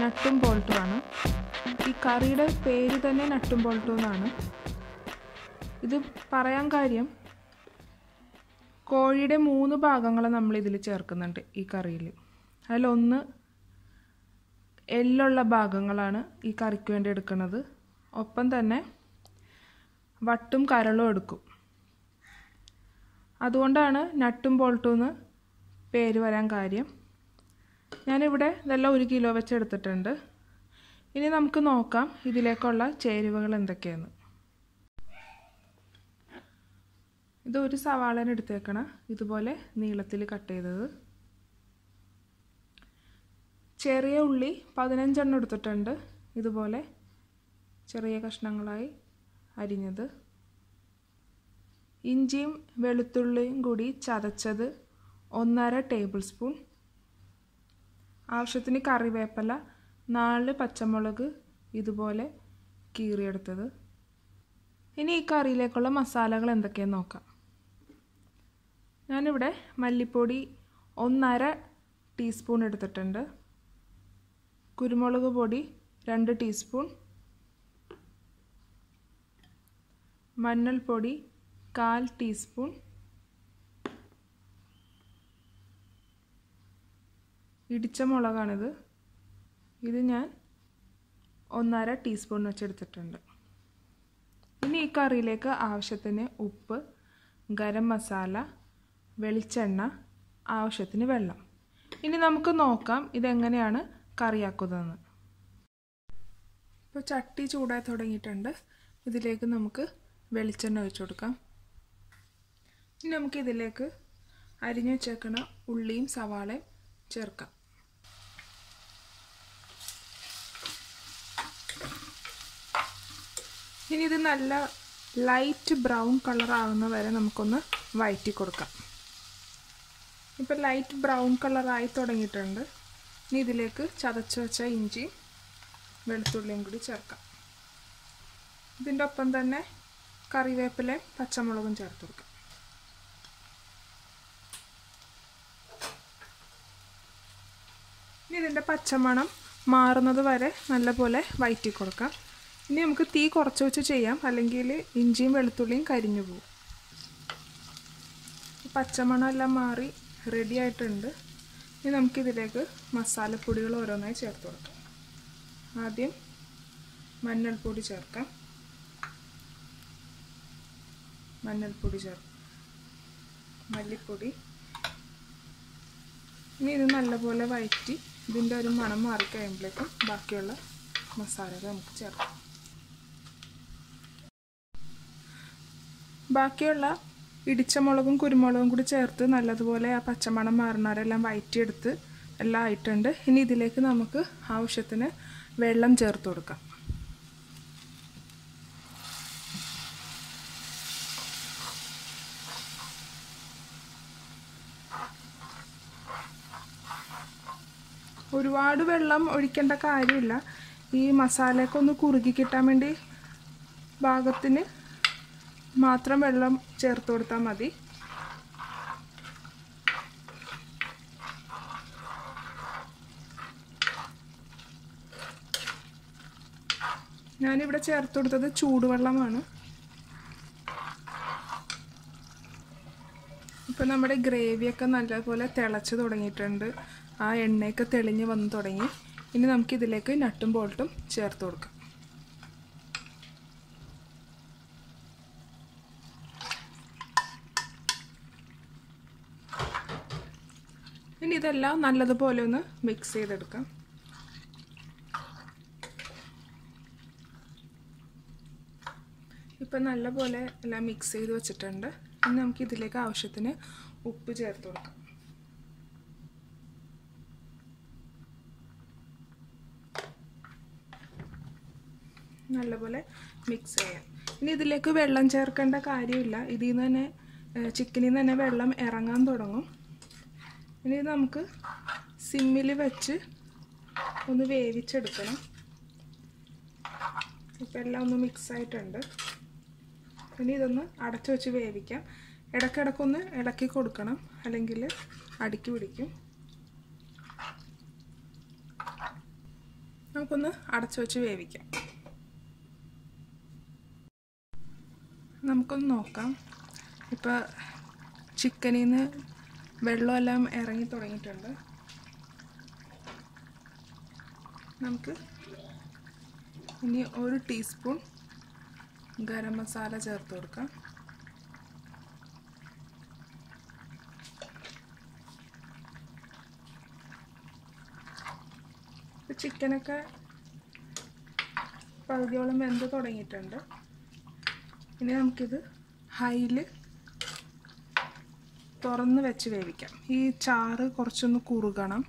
നട്ടും ബോൾട്ടും ആണ് ഈ കറിയുടെ പേര് തന്നെ നട്ടും ബോൾട്ടും എന്നാണ് ഇത് പറയാൻ കാര്യം കോഴിയുടെ മൂന്ന് ഭാഗങ്ങൾ നമ്മൾ ഇതിൽ ചേർക്കുന്നുണ്ട് ഈ കറിയിൽ അതിലൊന്ന് എല്ലുള്ള ഭാഗങ്ങളാണ് ഈ കറിക്ക് വേണ്ടി എടുക്കുന്നത്. ഒപ്പം തന്നെ വട്ടും കരളും എടുക്കും. അതുകൊണ്ടാണ് നട്ടും ബോൾട്ടും എന്ന് പേര് വരാൻ കാര്യം. ഞാനിവിടെ ഇതെല്ലാം ഒരു കിലോ വെച്ച് എടുത്തിട്ടുണ്ട് ഇനി നമുക്ക് നോക്കാം ഇതിലേക്കുള്ള ചേരുവകൾ എന്തൊക്കെയാണ് ഇത് ഒരു സവാളന് എടുത്തേക്കണം. ഇതുപോലെ നീളത്തിൽ കട്ട് ചെയ്തത്. ചെറിയ ഉള്ളി പതിനഞ്ചെണ്ണം എടുത്തിട്ടുണ്ട്. ഇതുപോലെ ചെറിയ കഷ്ണങ്ങളായി അരിഞ്ഞത്. ഇഞ്ചിയും വെളുത്തുള്ളിയും കൂടി ചതച്ചത് ഒന്നര ടേബിൾ സ്പൂൺ ആവശ്യത്തിന് കറിവേപ്പില നാല് പച്ചമുളക് ഇതുപോലെ കീറിയെടുത്തത്. ഇനി ഈ കറിയിലേക്കുള്ള മസാലകൾ എന്തൊക്കെയാണെന്ന് നോക്കാം. ഞാനിവിടെ മല്ലിപ്പൊടി ഒന്നര ടീസ്പൂൺ എടുത്തിട്ടുണ്ട്. കുരുമുളക് പൊടി രണ്ട് ടീസ്പൂൺ. മഞ്ഞൾപ്പൊടി കാൽ ടീസ്പൂൺ. ഇടിച്ച മുളകാണിത്. ഇത് ഞാൻ ഒന്നര ടീസ്പൂൺ വെച്ചെടുത്തിട്ടുണ്ട്. ഇനി ഈ കറിയിലേക്ക് ആവശ്യത്തിന് ഉപ്പ് ഗരം മസാല വെളിച്ചെണ്ണ ആവശ്യത്തിന് വെള്ളം. ഇനി നമുക്ക് നോക്കാം ഇതെങ്ങനെയാണ് കറിയാക്കുന്നതെന്ന്. ഇപ്പോൾ ചട്ടി ചൂടായി തുടങ്ങിയിട്ടുണ്ട്. ഇതിലേക്ക് നമുക്ക് വെളിച്ചെണ്ണ ഒഴിച്ചു കൊടുക്കാം. ഇനി നമുക്കിതിലേക്ക് അരിഞ്ഞു വെച്ചേക്കണ ഉള്ളിയും സവാളയും ചേർക്കാം. ഇനി ഇത് നല്ല ലൈറ്റ് ബ്രൗൺ കളർ ആവുന്ന വരെ നമുക്കൊന്ന് വഴറ്റി കൊടുക്കാം. ഇപ്പം ലൈറ്റ് ബ്രൗൺ കളറായി തുടങ്ങിയിട്ടുണ്ട്. ഇനി ഇതിലേക്ക് ചതച്ച് വെച്ച ഇഞ്ചി വെളുത്തുള്ളിയും കൂടി ചേർക്കാം. ഇതിന്റെ ഒപ്പം തന്നെ കറിവേപ്പിലയും പച്ചമുളകും ചേർത്ത് കൊടുക്കാം. ഇനി ഇതിന്റെ പച്ചമണം മാറുന്നത് വരെ നല്ലപോലെ വഴറ്റി കൊടുക്കാം. ഇനി നമുക്ക് തീ കുറച്ച് വെച്ച് ചെയ്യാം. അല്ലെങ്കിൽ ഇഞ്ചിയും വെളുത്തുള്ളിയും കരിഞ്ഞു പോകും പച്ചമണം എല്ലാം മാറി റെഡി ആയിട്ടുണ്ട്. ഇനി നമുക്കിതിലേക്ക് മസാലപ്പൊടികൾ ഓരോന്നായി ചേർത്ത് കൊടുക്കാം. ആദ്യം മഞ്ഞൾപ്പൊടി ചേർക്കാം. മഞ്ഞൾപ്പൊടി ചേർക്കാം. മല്ലിപ്പൊടി. ഇനി ഇത് നല്ലപോലെ വഴറ്റി ഇതിന്റെ ഒരു മണം മാറിക്കഴിയുമ്പോഴേക്കും ബാക്കിയുള്ള മസാലകൾ നമുക്ക് ചേർക്കാം. ബാക്കിയുള്ള ഇടിച്ച മുളകും കുരുമുളകും കൂടി ചേർത്ത് നല്ലതുപോലെ ആ പച്ചമണം മാറുന്നവരെല്ലാം വയറ്റിയെടുത്ത് എല്ലാം ആയിട്ടുണ്ട്. ഇനി ഇതിലേക്ക് നമുക്ക് ആവശ്യത്തിന് വെള്ളം ചേർത്ത് കൊടുക്കാം. ഒരുപാട് വെള്ളം ഒഴിക്കേണ്ട കാര്യമില്ല. ഈ മസാലയൊക്കെ ഒന്ന് കുറുകി കിട്ടാൻ വേണ്ടി ഭാഗത്തിന് മാത്രം വെള്ളം ചേർത്ത് കൊടുത്താൽ മതി. ഞാനിവിടെ ചേർത്ത് കൊടുത്തത് ചൂടുവെള്ളമാണ്. ഇപ്പം നമ്മുടെ ഗ്രേവിയൊക്കെ നല്ലപോലെ തിളച്ച് തുടങ്ങിയിട്ടുണ്ട്. ആ എണ്ണയൊക്കെ തെളിഞ്ഞ് വന്ന് തുടങ്ങി. ഇനി നമുക്കിതിലേക്ക് നട്ടും ബോൾട്ടും ചേർത്ത് കൊടുക്കാം. ഇനി ഇതെല്ലാം നല്ലതുപോലെ ഒന്ന് മിക്സ് ചെയ്തെടുക്കാം. ഇപ്പം നല്ലപോലെ എല്ലാം മിക്സ് ചെയ്ത് വെച്ചിട്ടുണ്ട്. ഇനി നമുക്ക് ഇതിലേക്ക് ആവശ്യത്തിന് ഉപ്പ് ചേർത്ത് കൊടുക്കാം. നല്ലപോലെ മിക്സ് ചെയ്യാം. ഇനി ഇതിലേക്ക് വെള്ളം ചേർക്കേണ്ട കാര്യമില്ല. ഇതിൽ നിന്ന് തന്നെ ചിക്കനിൽ നിന്ന് തന്നെ വെള്ളം ഇറങ്ങാൻ തുടങ്ങും. ഇനി നമുക്ക് സിമ്മിൽ വെച്ച് ഒന്ന് വേവിച്ചെടുക്കണം. ഇപ്പം എല്ലാം ഒന്ന് മിക്സ് ആയിട്ടുണ്ട്. ഇനി ഇതൊന്ന് അടച്ചു വെച്ച് വേവിക്കാം. ഇടയ്ക്കിടയ്ക്കൊന്ന് ഇളക്കി കൊടുക്കണം. അല്ലെങ്കിൽ അടുക്കി പിടിക്കും. നമുക്കൊന്ന് അടച്ചു വെച്ച് വേവിക്കാം. നമുക്കൊന്ന് നോക്കാം. ഇപ്പോൾ ചിക്കനിൽ നിന്ന് വെള്ളമെല്ലാം ഇറങ്ങി തുടങ്ങിയിട്ടുണ്ട്. നമുക്ക് ഇനി ഒരു ടീസ്പൂൺ ഗരം മസാല ചേർത്ത് കൊടുക്കാം. ചിക്കനൊക്കെ പകുതിയോളം വെന്ത് തുടങ്ങിയിട്ടുണ്ട്. ഇനി നമുക്കിത് ഹൈയിൽ തുറന്ന് വെച്ച് വേവിക്കാം. ഈ ചാറ് കുറച്ചൊന്ന് കുറുകണം.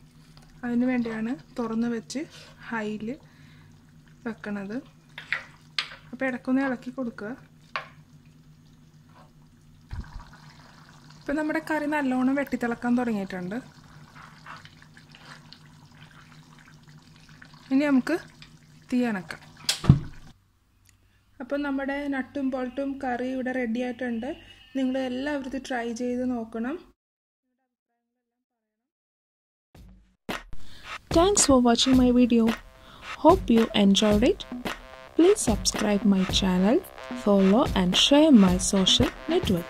അതിന് വേണ്ടിയാണ് തുറന്ന് വെച്ച് ഹൈയിൽ വെക്കണത്. അപ്പോൾ ഇടയ്ക്കൊന്ന് ഇളക്കി കൊടുക്കുക. ഇപ്പം നമ്മുടെ കറി നല്ലോണം വെട്ടിത്തിളക്കാൻ തുടങ്ങിയിട്ടുണ്ട്. ഇനി നമുക്ക് തീ അണക്കാം അപ്പോൾ നമ്മുടെ നട്ടും പോൾട്ടും കറി ഇവിടെ റെഡി ആയിട്ടുണ്ട്. നിങ്ങൾ എല്ലാവരും ഇത് ട്രൈ ചെയ്ത് നോക്കണം Thanks for watching my video. Hope you enjoyed it. Please subscribe my channel, follow and share my social network.